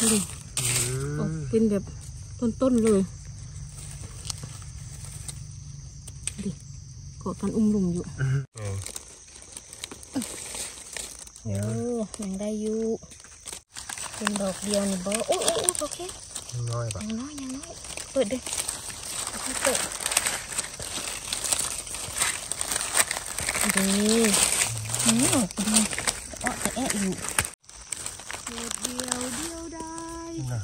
ดูดิอืออกมเป็นแบบต้นๆเลยดูดิเกาะกันอุ้มลุมอยู่เออโอ้ยังได้อยู่เป็นดอกเดียวนี่บ่โอ้โอ้โอ้โอเคน้อยปะยังน้อยยังน้อยเปิดดิค่อยๆเปิดดีอืมออกดีอ้อแต่แอะอยู่เดียวเดียวเดียวได้ นะ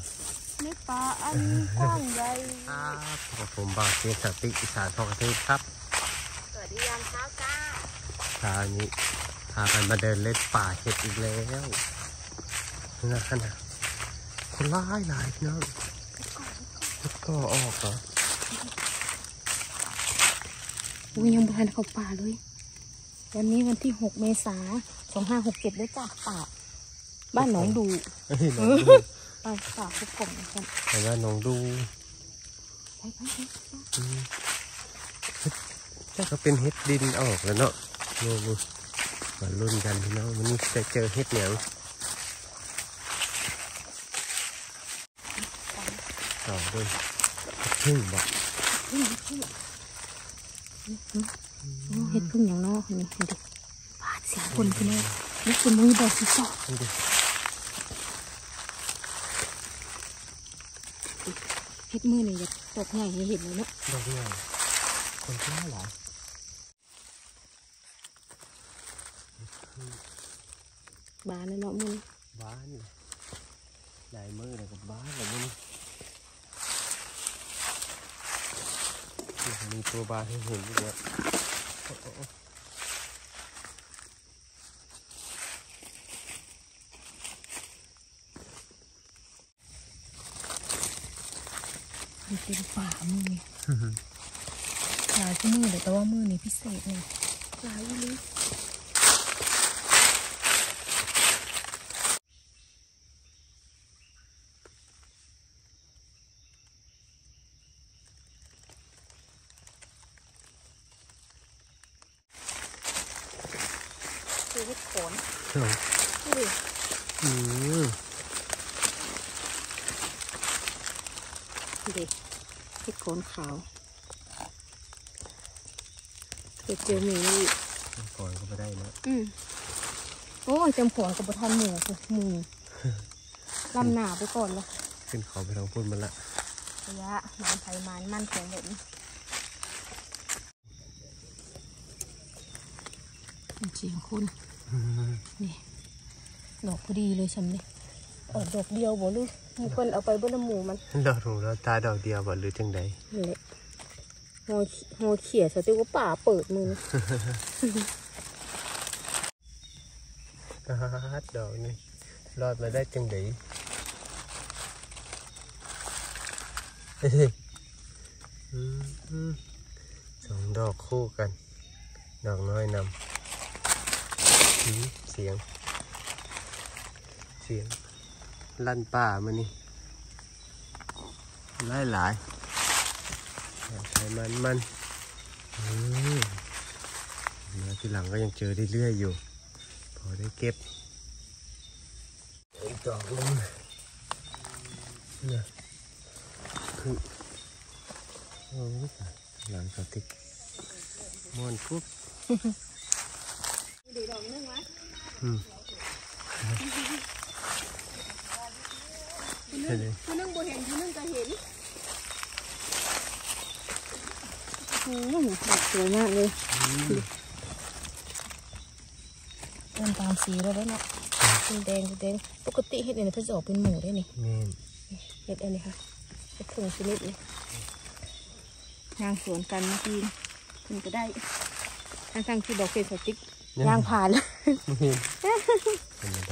ในป่าอันกว้างใหญ่ครับกับผมบางเจสติอีสานทองกระเทศครับ สวัสดียามเช้าจ้าเช้านี้พากันมาเดินเล่นป่าเห็ดอีกแล้วนะขนาดคนร้ายหลายพี่น้องแล้วก็ออกเหรออุ้ยยังบานเข้าป่าเลย วันนี้วันที่หกเมษาสองห้าหกเจ็ดด้วยจ้าป่า บ้านหนองดู เฮ้ยน้องดูป่าป่าทุกคนกันแต่ว่าน้องดูไปไปไปอืมเฮ็ดแต่ก็เป็นเห็ดดินออกแล้วเนาะโอ้โหมาลุ้นกันพี่น้องวันนี้จะเจอเห็ดเหนียวต่อด้วยเห็ดพึ่งบอกโอ้เฮ็ดพึ่งอย่างนอกนี่เห็นดิปาดเสียงคนพี่น้องนี่คือมือบอกสิสอดู ดิเฮ็ดมือนี่อยากตกใหญ่ให้เห็นเลยเนาะดอกใหญ่คนที่หลายบานเลยเนาะมือบ้านเลยใหญ่มือเลยกับบ้านเลยมันมีตัวบานให้เห็นอยู่เนี่ย โอ้โหมันเป็นป่ามือนี่หลายที่มือเลยแต่ว่ามือนี่พิเศษเนี่ยหลายอีหลีคือเฮ็ดโขนเฮ้ยนี่ดิอืมนี่ดิเฮ็ด โขนขาวเฮ็ดเจอหมีนี่ก่อนก็ไม่ได้นะอืมโอ้ยจำผวนกับบทันหมูสิหมูลำหนาไปก่อนละขึ้นเขาไปทางพุ่นมันละระยะมานไทยมานมั่นแข็งเด่นเสียงคนนี่ดอกพอดีเลยฉันนี่ ออกดอกเดียวบ่ลูกมีคนเอาไปเบิ้ลหมูมันดอกหูเราตาดอกเดียวบ่หรือจังใดนั่นแหละหอหอเขี่ยสติว่าป่าเปิดมือนะฮัดดอกนี่รอดมาได้จังใดเฮ้ยอืมอืมสองดอกคู่กัน ดอกน้อยนำอืมเสียง เสียง ลั่นป่ามานี่หลายหลายๆใช้มันมันอืมมาทีหลังก็ยังเจอเรื่อยๆอยู่ พอได้เก็บอีกดอกนึงเนี่ยคือโอ้ยตายหลังกระติกม้วนปุ๊บดูดอกนึงวะอืม เห็นเลยคือนึงบ่เห็นคือนึงจะเห็นโอ้โหดอกสวยมากเลยเดินตามสีแล้วได้เนาะเป็นแดงเป็นแดงปกติเห็ดเนี่ยเพิ่นจะออกเป็นหมูได้นี่แม่นเห็ดอันนี้ค่ะเห็ดผงชนิดนี่ยางสวนกันเมื่อกี้เพิ่นก็ได้ทางทางๆที่ดอกเกสติกยางผ่านแล้วแม่นธรรมด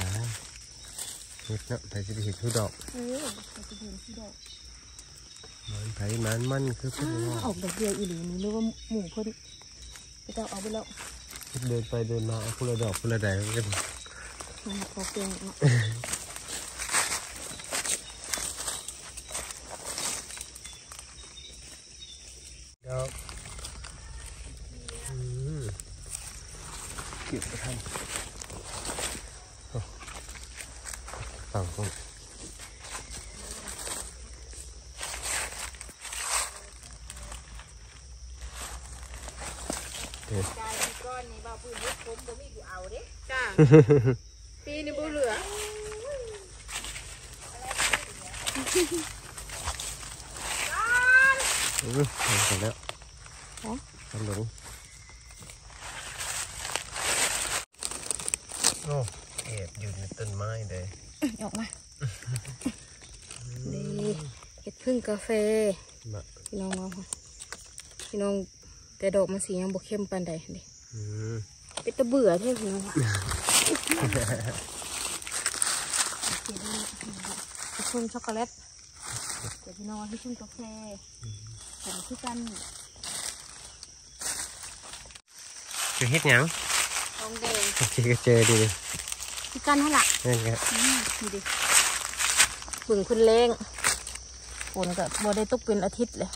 าเห็ด เนาะแต่จะไปเห็นทุกดอกเออเราจะเห็นที่ดอกมันไผมันมันคือเพิ่นว่าออกดอกเดียวอีหลีนี่หรือว่าหมูเพิ่นไปเจ้าเอาไปแล้วเดินไปเดินมาเอาคนละดอกคนละใดกันมันหักเขาเปลืองเนาะ ดอกอืมเก็บไปทันโอ้ฝั่งคน กายก้อนนี้บ่พื้นยึดผมบ่มีกูเอาเด้จ้า ปีนี้บ่เหลืออือเห็นแล้วฮะขนมโอ้แอบอยู่ในต้นไม้เลยออกมานี่เห็ดพึ่งกาแฟมาพี่น้องเอาค่ะพี่น้องแต่ดอกมันสียังบ่เข้มปานใดนี่อืมเป็นตะเบื่อเท่พี่น้อง ค่ะเห็ดพึ่งช็อกโกแลตเดี๋ยวพี่น้องให้พึ่งกาแฟผมคือกันคือเฮ็ดหยังทองแดงโอเคก็เจอดีคือกันหั่นล่ะนั่นไงอืมดูดิฝนขึ้นแรงฝนก็บ่ได้ตกเป็นอาทิตย์เลย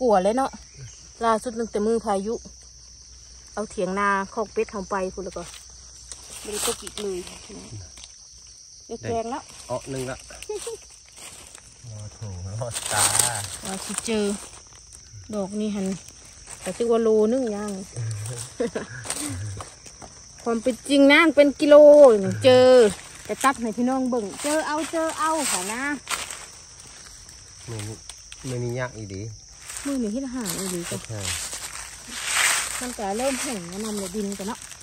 กลัวเลยเนาะล่าสุดนึงแต่มือพายุ เอาเถียงนาคอกเป็ดทำไปคุณแล้วก็ ไม่ได้ตกอีกเลยเด็กแดงแล้วอ๋อหนึ่งละรอถูกรอตาเราสิเจอ ดอกนี่หันแต่ตึกว่าโลนึงยังความเป็นจริงนะมันเป็นกิโลหนึ่งเจอแต่ตัดให้พี่น้องเบิ่งเจอเอาเจอเอาค่ะนะเมนูเมนูยากอีดีมือหนึ่งที่ทหารอีหลีจ้ะใช่มันแต่เริ่มแห้งแล้วนำเลยดินกันเนาะอืม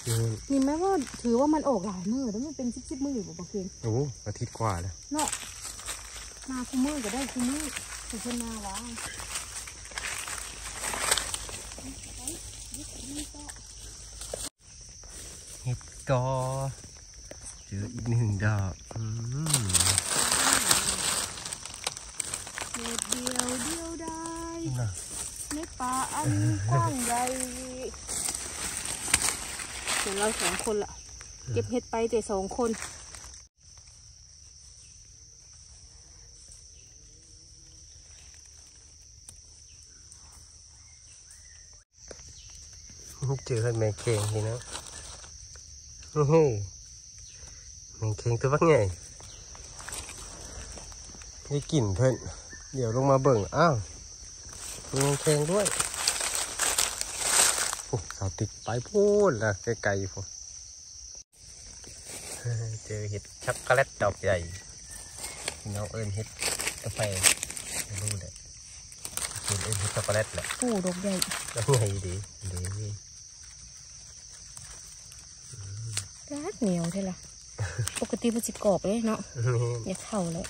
นี่แม้ว่าถือว่ามันออกหลายมือแล้วมันเป็นสิบสิบมืออยู่บางคืนโอ้อาทิตย์กว่าแล้วเนาะมาคุมือก็ได้คุมือคุเพิ่นมาว้าเฮ็ดกอเจออีกหนึ่งดอกอืมเดียวเดียวเดียวได้น่ะในป่าอันกว้างใหญ่ เดี๋ยวเราสองคนละเก็บเห็ดไปแต่สองคนเจอแมงเคงทีนะโอ้โหแมงเคงตัวบักใหญ่ได้กลิ่นเพิ่น เดี๋ยวลงมาเบิ่ง อ้าวมีแมงเคงด้วยโอ้สาวติดไปพูดละไกลๆพูดเจอเห็ดช็อกโกแลตดอกใหญ่พี่น้องเอิญเห็ดกาแฟไม่รู้เลยคุณเอิญเห็ดช็อกโกแลตแหละโอ้ดอกใหญ่แล้วไงดีดีรัดเหนียวใช่ละปกติมันจะกรอบเลยเนาะนี่อย่าเข่าแล้ว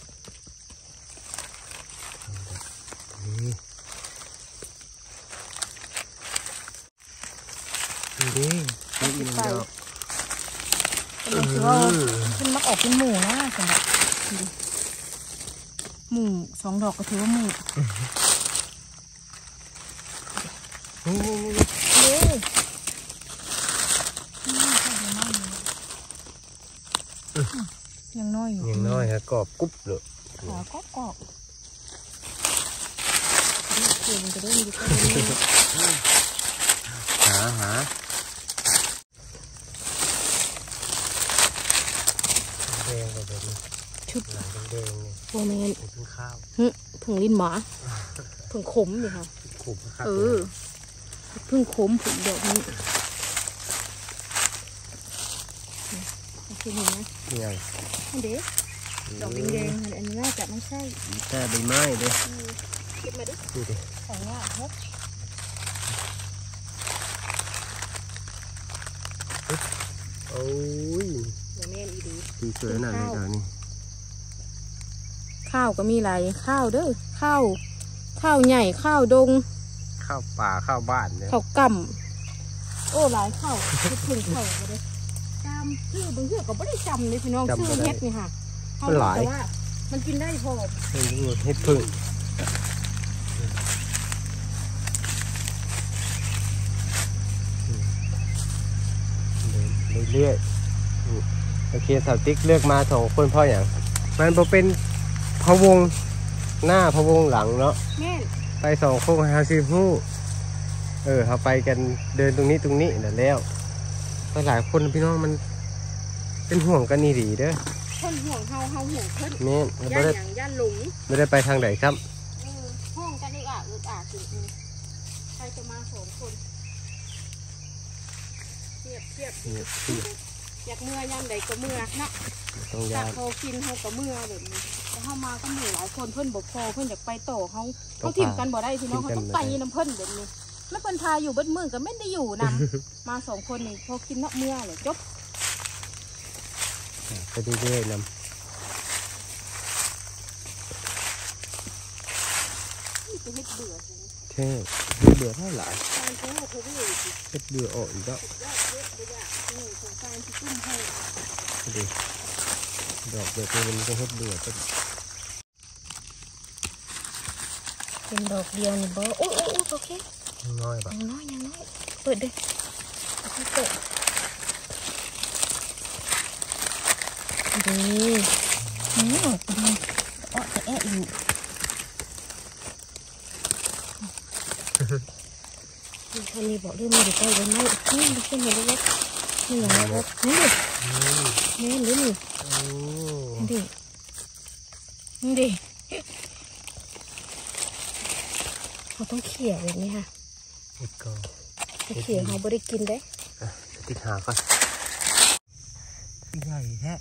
ดีดีอีกหนึ่งดอกกำลังคิดว่าขึ้นมักออกเป็นหมูนะสำหรับดูหมูสองดอกก็ถือว่าหมูนี่นี่นี่เย้ยังน้อยอยู่ยังน้อยฮะกรอบกรุบเลยขาก็กรอบเกี่ยวมันจะได้มีก็ดี หาหาแดงกว่าแบบนี้ ชุบ หลังแดงๆนี่ โบ แมนเป็นพึ่งข้าวหึผึ่งลิ้นหมาผึ่งขมนี่ค่ะขูบข้าวเออพึ่งขมผึ่งดอกนี้โอเคเห็นไหมนี่ไงอันเด็กดอกแดงๆอันนี้น่าจะไม่ใช่แต่ใบไม้เด้เก็บมาดิดูดิของว่าฮกโอ้ยโบแมนอีดีดีสวยขนาดนี้เดี๋ยวนี้ ข้าวก็มีหลายข้าวเด้อข้าวข้าวใหญ่ข้าวดง ข้าวป่าข้าวบ้านเนี่ยข้าวกำโอ้หลายข้าวคิดถึงข้าวก็ได้จำชื่อบางเทื่อก็ไม่ได้จำเลยพี่น้องชื่อเฮ็ดนี่ค่ะเขแต่ว่ามันกินได้พอเฮ้ยเฮ็ดพึ่งเดินเรื่อยๆอืมโอเคสาวติ๊กเลือกมาสองคนเพราะอย่าง มันบ่เป็น พะวงหน้าพะวงหลังเนาะแม่นไปสองคนฮาซิฮู้เออเขาไปกันเดินตรงนี้ตรงนี้นั่นแล้วไปหลายคนพี่น้องมันเป็นห่วงกันนี่ดีเด้อคนห่วงเฮาเฮาห่วงเพิ่นแม่นแล้วย่าไม่นได้อย่างย่านหลงไม่ได้ไปทางไหนครับ เออห้องกันอีกอะอึดอัดอยู่อืมใครจะมาสองคนงียบเทียบเงียบเทียบอยากเมื่อยามใดก็เมื่อเนาะต้องจายากกพอกินเฮาก็เมื่อแบบนี้แต่ เฮามาก็หมู่หลายคนเพิ่นบ่พอเพิ่นอยากไปต่อเฮาเขาถิ่มกันบ่ได้พี่น้องเขาต้องไปน้ำเพิ่นแบบนี้ไม่เพิ่นพาอยู่เบิดมือก็ไม่ได้อยู่นำมาสองคนนี่พอกินเนาะเมื่อเลยจบไปเรื่อยๆนนี่คือเฮ็ดเบื่อจังำแค่เบื่อเท่าไหร่การเพิ่นเพิ่นอยู่สิเฮ็ดเบื่อออกอีกแล้วยากเยอะบ่ยากนี่สงสารที่ตุ้มให้ดูดอกเด็กนี่มันก็เฮ็ดเบื่อก็ เป็นดอกเดียวนี่บ่โอ้โอ้โอ้โอเคน้อยแบบยังน้อยยังน้อยเปิดเด้เอาไปเปิดดีอืมดีอ้อจะแอะอยู่นี่ท่านนี่บอกเรื่องมันอยู่ใกล้กันไหมนี่มันขึ้นมาแล้วว่านี่อย่างไรครับนี่ดิอืมนี่ดินี่โอ้นี่ดินี่ดิ เขาต้องเขี่ยแบบนี้ค่ะอีกก่อนถ้าเขี่ยเขาไม่ได้กินได้อะติดหาก่อนใหญ่แท้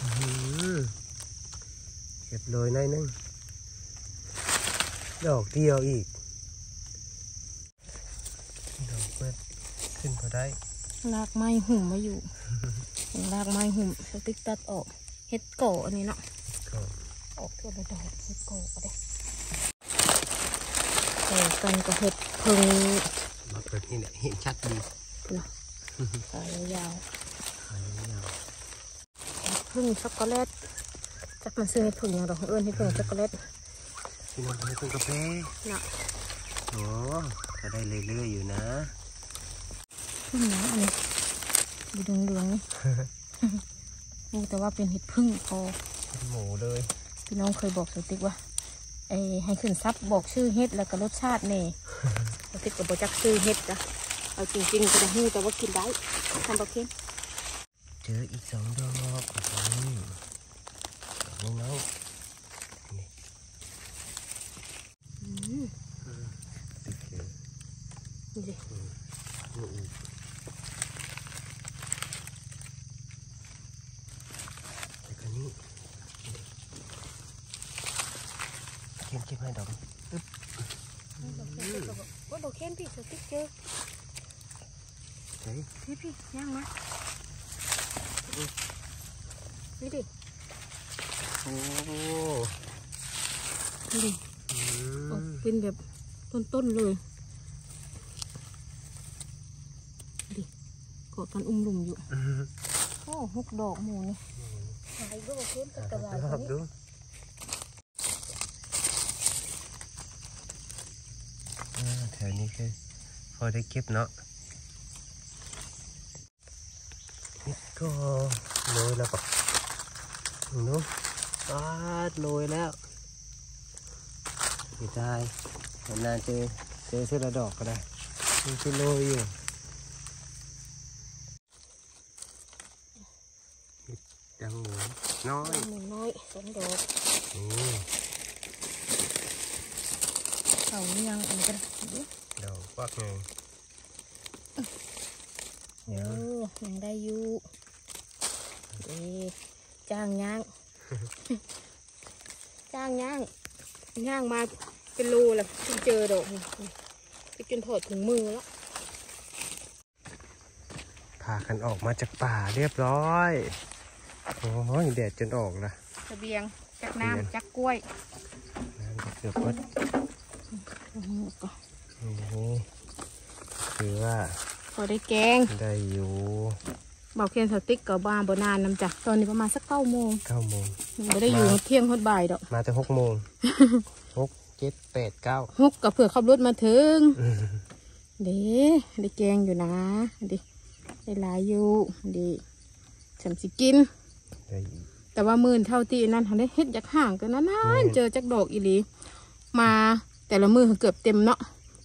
อื้อหือเก็บเลยหน่อยนึงดอกเดียวอีก ดอกเปิดขึ้นพอได้ ลากไม้หุ่มมาอยู่ ลากไม้หุ่มสติ๊กตัดออก เฮ็ดก่ออันนี้เนาะก็ออกตัวละดอกเฮ็ดก่อก็ได้ แต่กันก็เฮ็ดเพึงมาเปิดนี่แหละเห็นชัดดีเนาะสายยาวขายยาวเฮ็ดพึ่งช็อกโกแลตจักมันซื้อเฮ็ดพึ่งอย่างดอกของเอิญเฮ็ดพึ่งช็อกโกแลตพี่น้องให้ต้นกาแฟเนาะโอ้ก็ได้เรื่อยๆอยู่นะพึ่งนะอันนี้ดูเหลืองๆนี่นี่แต่ว่าเป็นเห็ดพึ่งพอเป็นหมูเลยพี่น้องเคยบอกสติ๊กว่า ไอ้ให้ขึ้นซับบอกชื่อเห็ดแล้วก็รสชาติเน่สติ๊กก็บอกจักชื่อเห็ดจ้ะเอาจริงๆก็ได้หูแต่ว่ากินได้ทำประเคนเจออีกสองดอกนี่ดอกน้องนี่อืมติดเกลือ นี่สิ นี่อีกแล้วก็นี่เก็บเก็บให้ดอกอึ๊บ ว่าบอกเคนพี่สติ๊ก เจอเฮ้ยพี่พี่ย่างนะนี่ดิโอ้นี่ดิอืออกมเป็นแบบต้นๆเลยดิกอดกันอุ้มลุมอยู่อืมโอ้หกดอกหมูนี่หายก็บอกเคนกับตลาดชอบนี้ดูอ่าแถวนี้คือพ อได้เก็บเนาะนี่ก็โรยแล้วก็นู้ปาดโรยแล้วไม่ได้นานๆเจอเจอเสื้อดอกก็ได้มันคือโรยอยู่นี่ดังหมูน้อยหมูน้อยสองดอกนี่เขายังอันนี้กัน ดิดอกฟักหนึ่งโอ้ยังได้อยู่เอ๊ะจ้างย่าง จ้างย่างย่างมาเป็นโลแล้วเพิ่งเจอดอกนี่ไปจนถอดถุงมือแล้วพากันออกมาจากป่าเรียบร้อย โอ้ยแดดจนออกละเสบียงจักน้ำจักกล้วยน้ำก็เกือบหมดโอ้โหก็ นี่คือว่าพอได้แกง ได้อยู่เบาเคียนสติ๊กกับบาบนานนำจ้ะตอนนี้ประมาณสักเก้าโมงเก้าโมงไม่ได้อยู่เที่ยงฮอดบ่ายดอก มาแต่หกโมงหกเจ็ดแปดเก้าฮุกกับเผื่อขับรถมาถึงอืมเด้ได้แกงอยู่นะดิได้หลายอยู่ดิฉันสิกินได้อีกแต่ว่ามื่นเท่าที่นั่นทำได้เฮ็ดจากห่างกันนานๆเจอจักดอกอีหลี มาแต่ละมือเกือบเต็มเนาะ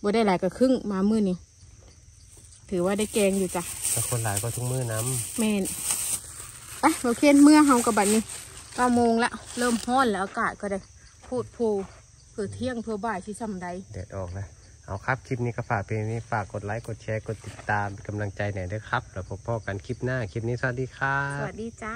บ่ได้หลายกับครึ่งมามือนี้ถือว่าได้แกงอยู่จ้ะแต่คนหลายก็ทุกมื้อน้แม่นไปเราเคียนเมื่อเฮากับบัดนี้เก้าโมงแล้วเริ่มร้อนแล้วอากาศก็ได้พูดพูเผื่อเที่ยงเผื่อบ่ายที่ซำใดำแดดออกแล้วเอาครับคลิปนี้ก็ฝากเพลงนี้ฝากกดไลค์กดแชร์กดติดตามเป็นกำลังใจหน่อยด้วยครับแล้วพบกันคลิปหน้าคลิปนี้สวัสดีครัสบวัสดีจ้า